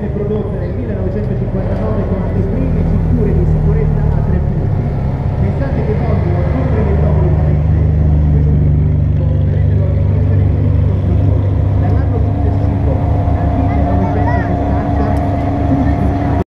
venne prodotta nel 1900